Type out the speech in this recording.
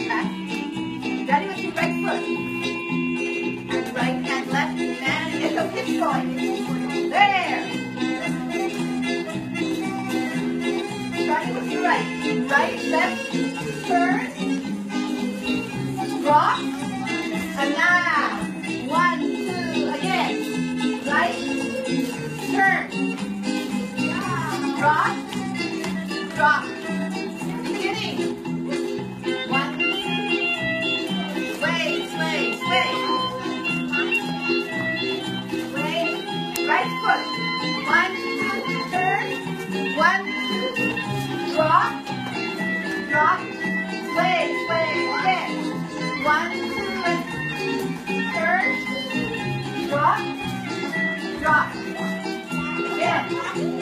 Okay. Ready with your right foot. Right and left. And get those hips going. There. Starting with your right. Right, left, turn. Drop. And now. One, two, again. Right. Turn. Drop. right foot. One, turn. One, drop. Drop. Way, way, way. One, turn. Drop. Drop. yeah.